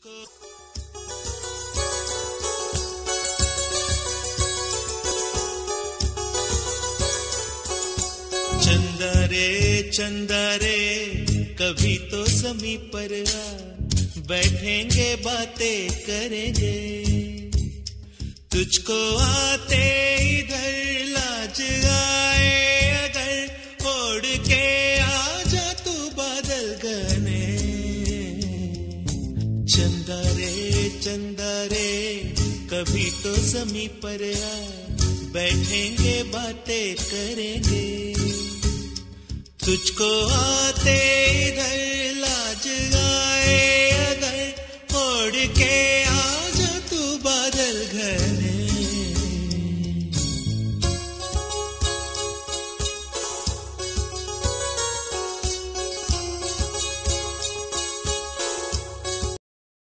चंदा रे चंदा रे कभी तो समीप पर बैठेंगे, बातें करेंगे। तुझको आते इधर लाज आए, अगर ओढ़ के चंदा रे चंदा रे कभी तो समी पर आ बैठेंगे बातें करेंगे। तुझको आते